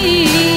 你。